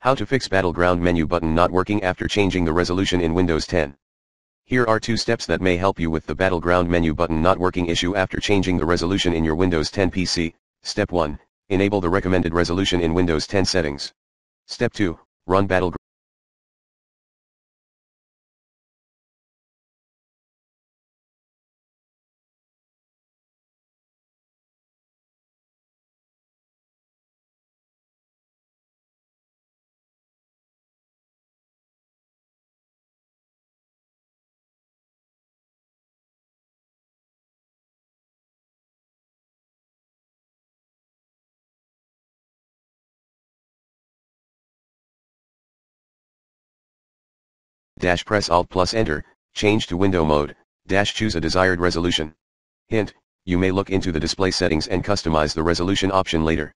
How to fix Battleground menu button not working after changing the resolution in Windows 10. Here are two steps that may help you with the Battleground menu button not working issue after changing the resolution in your Windows 10 PC. Step 1. Enable the recommended resolution in Windows 10 settings. Step 2. Run Battleground. Dash press Alt plus Enter, change to window mode, dash choose a desired resolution. Hint, you may look into the display settings and customize the resolution option later.